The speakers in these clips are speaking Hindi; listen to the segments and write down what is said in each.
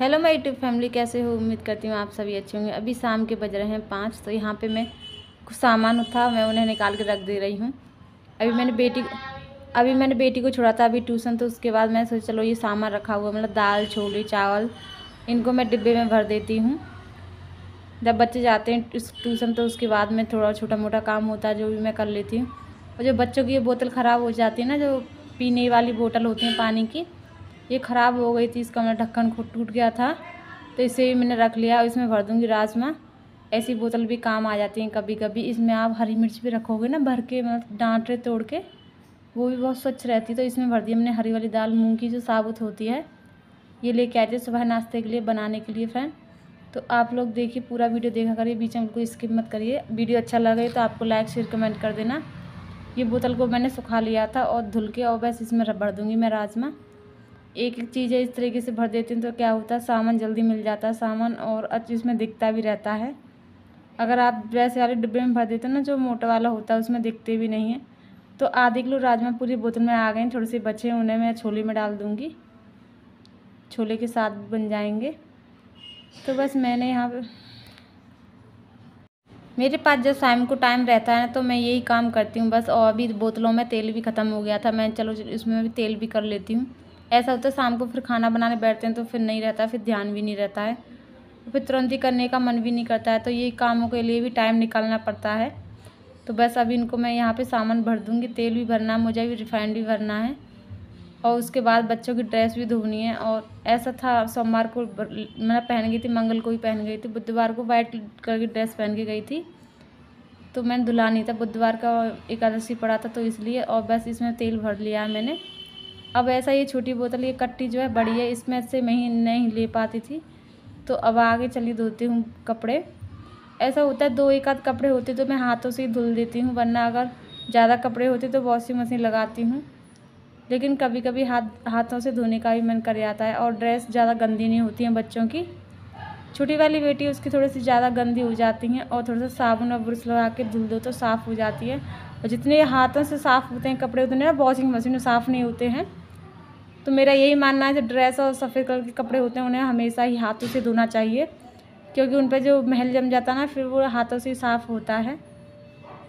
हेलो माय यूट्यूब फैमिली कैसे हो? उम्मीद करती हूँ आप सभी अच्छे होंगे। अभी शाम के बज रहे हैं पाँच तो यहाँ पे मैं कुछ सामान था, मैं उन्हें निकाल के रख दे रही हूँ। अभी मैंने बेटी अभी मैंने बेटी को छोड़ा था अभी ट्यूशन तो उसके बाद मैं सोचा, चलो, ये सामान रखा हुआ मतलब दाल, छोले, चावल, इनको मैं डिब्बे में भर देती हूँ। जब बच्चे जाते हैं ट्यूशन तो उसके बाद में थोड़ा छोटा मोटा काम होता है, जो भी मैं कर लेती हूँ। और जो बच्चों की ये बोतल ख़राब हो जाती है ना, जो पीने वाली बोतल होती है पानी की ये ख़राब हो गई थी, इसका मेरा ढक्कन खुद टूट गया था तो इसे भी मैंने रख लिया, और इसमें भर दूँगी राजमा। ऐसी बोतल भी काम आ जाती हैं कभी कभी इसमें आप हरी मिर्च भी रखोगे ना, भर के मतलब डांटे तोड़ के, वो भी बहुत स्वच्छ रहती है तो इसमें भर दिया मैंने हरी वाली दाल, मूँग की जो साबुत होती है, ये लेके आए थे सुबह नाश्ते के लिए बनाने के लिए फ्रेंड तो आप लोग देखिए, पूरा वीडियो देखा करिए, बीच में बिल्कुल स्किप मत करिए। वीडियो अच्छा लगे तो आपको लाइक शेयर कमेंट कर देना। ये बोतल को मैंने सुखा लिया था और धुल के, और बस इसमें भर दूँगी मैं राजमा। एक एक चीज़ें इस तरीके से भर देती हूँ तो क्या होता है, सामान जल्दी मिल जाता है, सामान और अच्छी इसमें दिखता भी रहता है। अगर आप वैसे वाले डिब्बे में भर देते हैं ना, जो मोटा वाला होता है, उसमें दिखते भी नहीं है। तो आधे किलो राजमा पूरी बोतल में आ गए थोड़े से बचे हैं, उन्हें मैं छोले में डाल दूँगी। छोले के साथ बन जाएँगे। तो बस मैंने यहाँ पर मेरे पास जब शाम को टाइम रहता है ना तो मैं यही काम करती हूँ, बस और अभी बोतलों में तेल भी ख़त्म हो गया था, मैं चलो इसमें भी तेल भी कर लेती हूँ। ऐसा होता है, शाम को फिर खाना बनाने बैठते हैं तो फिर नहीं रहता, फिर ध्यान भी नहीं रहता है। फिर तुरंत ही करने का मन भी नहीं करता है तो ये कामों के लिए भी टाइम निकालना पड़ता है। तो बस अभी इनको मैं यहाँ पे सामान भर दूँगी, तेल भी भरना है, मुझे भी रिफाइंड भी भरना है। और उसके बाद बच्चों की ड्रेस भी धोनी है, और ऐसा था, सोमवार को मैं पहन गई थी, मंगल को भी पहन गई थी, बुधवार को वाइट कलर की ड्रेस पहन के गई थी। तो मैंने धुला नहीं था, बुधवार का एकादशी पड़ा था तो इसलिए, और बस इसमें तेल भर लिया है मैंने। अब ऐसा ये छोटी बोतल, ये कट्टी जो है बड़ी है, इसमें से मैं ही नहीं ले पाती थी। तो अब आगे चली धोती हूँ कपड़े। ऐसा होता है दो एक आध कपड़े होते तो मैं हाथों से ही धुल देती हूँ, वरना अगर ज़्यादा कपड़े होते तो वॉशिंग मशीन लगाती हूँ। लेकिन कभी कभी हाथ, हाथों से धोने का भी मन कर जाता है और ड्रेस ज़्यादा गंदी नहीं होती हैं बच्चों की। छोटी वाली बेटी उसकी थोड़ी सी ज़्यादा गंदी हो जाती हैं और थोड़ा सा साबुन और ब्रश लगा के धुल दो तो साफ़ हो जाती है। और जितने हाथों से साफ़ होते हैं कपड़े, उतने वॉशिंग मशीन में साफ़ नहीं होते हैं। तो मेरा यही मानना है जो ड्रेस और सफ़ेद कलर के कपड़े होते हैं, उन्हें हमेशा ही हाथों से धोना चाहिए, क्योंकि उन पर जो महल जम जाता है ना, फिर वो हाथों से साफ़ होता है।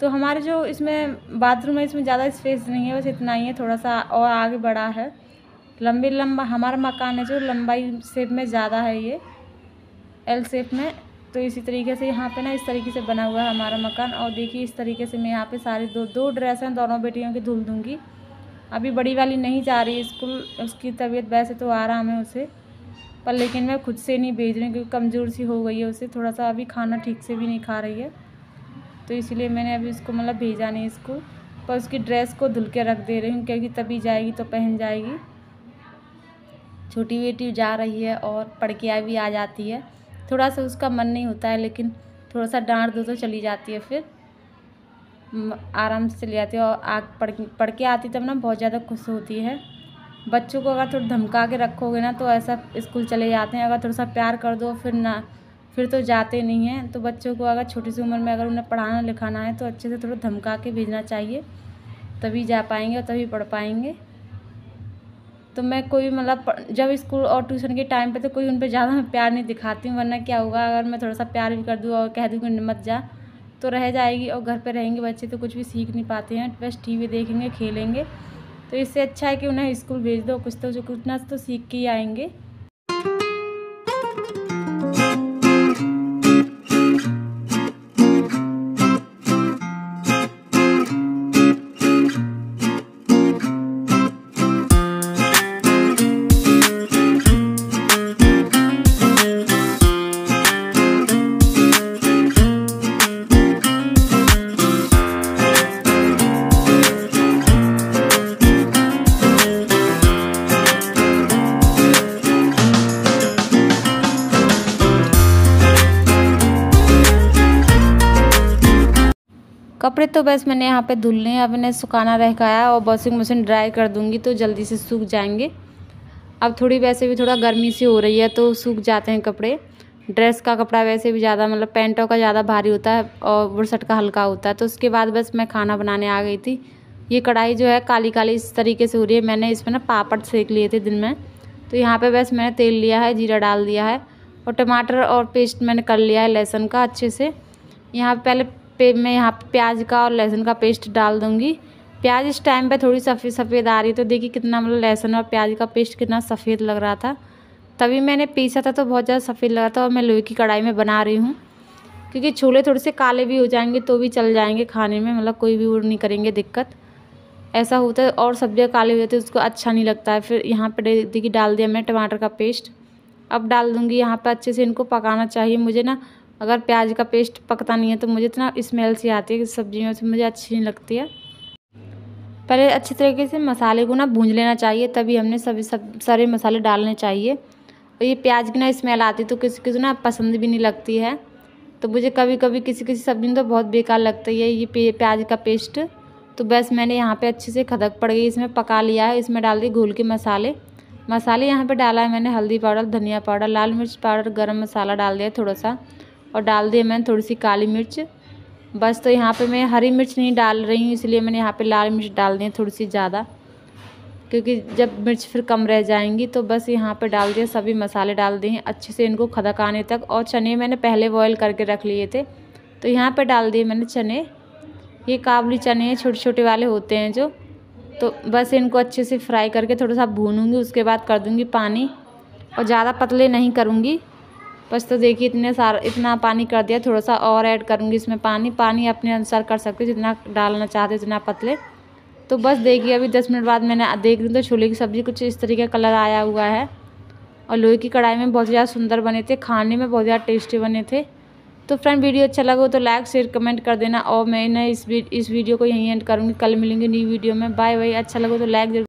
तो हमारे जो इसमें बाथरूम है, इसमें ज़्यादा स्पेस नहीं है, बस इतना ही है थोड़ा सा और आगे बढ़ा है। लंबी लंबा, हमारा मकान है, जो लंबाई शेप में ज़्यादा है ये एल शेप में। तो इसी तरीके से यहाँ पे ना, इस तरीके से बना हुआ है हमारा मकान। और देखिए, इस तरीके से मैं यहाँ पे सारी दो दो ड्रेस हैं, दोनों बेटियों की धुल दूँगी। अभी बड़ी वाली नहीं जा रही, स्कूल, उसकी तबीयत वैसे तो आराम है उसे, पर लेकिन मैं खुद से नहीं भेज रही क्योंकि कमज़ोर सी हो गई है उसे, थोड़ा सा अभी खाना ठीक से भी नहीं खा रही है तो इसलिए मैंने अभी उसको मतलब भेजा नहीं स्कूल, पर उसकी ड्रेस को धुल के रख दे रही हूँ क्योंकि तभी जाएगी तो पहन जाएगी। छोटी बेटी जा रही है और पढ़ के भी आ जाती है, थोड़ा सा उसका मन नहीं होता है लेकिन थोड़ा सा डांट दो तो चली जाती है फिर। आराम से चली जाती है और आग पढ़ पढ़ के आती तब ना बहुत ज़्यादा खुश होती है। बच्चों को अगर थोड़ा धमका के रखोगे ना तो ऐसा स्कूल चले जाते हैं, अगर थोड़ा सा प्यार कर दो, फिर ना, फिर तो जाते नहीं हैं। तो बच्चों को अगर छोटी सी उम्र में अगर उन्हें पढ़ाना, लिखाना है तो अच्छे से थोड़ा धमका के भेजना चाहिए। तभी जा पाएँगे और तभी पढ़ पाएँगे। तो मैं कोई मतलब जब स्कूल और ट्यूशन के टाइम पे तो कोई उन पर ज़्यादा प्यार नहीं दिखाती हूँ, वरना क्या होगा, अगर मैं थोड़ा सा प्यार भी कर दूँ और कह दूँ कि मत जा तो रह जाएगी और घर पर रहेंगे बच्चे तो कुछ भी सीख नहीं पाते हैं, बस टीवी देखेंगे, खेलेंगे। तो इससे अच्छा है कि उन्हें स्कूल भेज दो, कुछ तो कुछ ना तो सीख के ही आएँगे। कपड़े तो बस मैंने यहाँ पे धुलने अब इन्हें सुखाना रह गया और वॉशिंग मशीन ड्राई कर दूँगी तो जल्दी से सूख जाएँगे। अब थोड़ी वैसे भी थोड़ा गर्मी सी हो रही है तो सूख जाते हैं कपड़े। ड्रेस का कपड़ा वैसे भी ज़्यादा मतलब पैंटों का ज़्यादा भारी होता है और बुरसट का हल्का होता है। तो उसके बाद बस मैं खाना बनाने आ गई थी। ये कढ़ाई जो है काली काली इस तरीके से हो रही है। मैंने इसमें ना पापड़ सेक लिए थे दिन में। तो यहाँ पे बस मैंने तेल लिया है, जीरा डाल दिया है और टमाटर और पेस्ट मैंने कर लिया है लहसुन का अच्छे से। यहाँ पहले पे मैं यहाँ पे प्याज का और लहसुन का पेस्ट डाल दूँगी। प्याज इस टाइम पे थोड़ी सफ़ेद सफ़ेद आ रही तो देखिए कितना मतलब लहसुन और प्याज का पेस्ट कितना सफ़ेद लग रहा था। तभी मैंने पीसा था तो बहुत ज़्यादा सफ़ेद लगा था और मैं लोहे की कढ़ाई में बना रही हूँ। क्योंकि छोले थोड़े से काले भी हो जाएँगे तो भी चल जाएँगे खाने में मतलब कोई भी वो नहीं करेंगे दिक्कत। ऐसा होता है और सब्ज़ियाँ काले हो जाती है, उसको अच्छा नहीं लगता है। फिर यहाँ पर देखिए डाल दिया मैं टमाटर का पेस्ट। अब डाल दूँगी यहाँ पर अच्छे से इनको पकाना चाहिए। मुझे ना अगर प्याज का पेस्ट पकता नहीं है तो मुझे इतना स्मेल सी आती है कि सब्जियों से मुझे अच्छी नहीं लगती है। पहले अच्छी तरीके से मसाले को ना भूंज लेना चाहिए, तभी हमने सभी सब, सारे मसाले डालने चाहिए। और ये प्याज की ना स्मेल आती तो किसी किसी ना पसंद भी नहीं लगती है। तो मुझे कभी कभी किसी किसी सब्ज़ी में तो बहुत बेकार लगती है ये प्याज का पेस्ट। तो बस मैंने यहाँ पे अच्छे से खदक पड़ गई, इसमें पका लिया है, इसमें डाल दी घोल के मसाले। मसाले यहाँ पे डाला है मैंने हल्दी पाउडर, धनिया पाउडर, लाल मिर्च पाउडर, गरम मसाला डाल दिया थोड़ा सा। और डाल दिया मैंने थोड़ी सी काली मिर्च। बस तो यहाँ पे मैं हरी मिर्च नहीं डाल रही हूँ, इसलिए मैंने यहाँ पे लाल मिर्च डाल दी थोड़ी सी ज़्यादा। क्योंकि जब मिर्च फिर कम रह जाएँगी तो बस यहाँ पे डाल दिया, सभी मसाले डाल दिए अच्छे से इनको खदक आने तक। और चने मैंने पहले बॉयल करके रख लिए थे तो यहाँ पे डाल दिए मैंने चने। ये काबली चने हैं छोटे छोटे वाले होते हैं जो। तो बस इनको अच्छे से फ्राई करके थोड़ा सा भूनूँगी, उसके बाद कर दूँगी पानी। और ज़्यादा पतले नहीं करूँगी। बस तो देखिए, इतने सारा, इतना पानी कर दिया थोड़ा सा और ऐड करूँगी इसमें पानी। पानी अपने अनुसार कर सकते हो, जितना डालना चाहते इतना पतले। तो बस देखिए, अभी दस मिनट बाद मैंने देख रही तो छोले की सब्ज़ी कुछ इस तरीके का कलर आया हुआ है। और लोहे की कढ़ाई में बहुत ज़्यादा सुंदर बने थे, खाने में बहुत ज़्यादा टेस्टी बने थे। तो फ्रेंड वीडियो अच्छा लगा तो लाइक शेयर कमेंट कर देना। और मैं इस इस वीडियो को यहीं एंड करूँगी। कल मिलेंगे न्यू वीडियो में। बाय बाय अच्छा लगा तो लाइक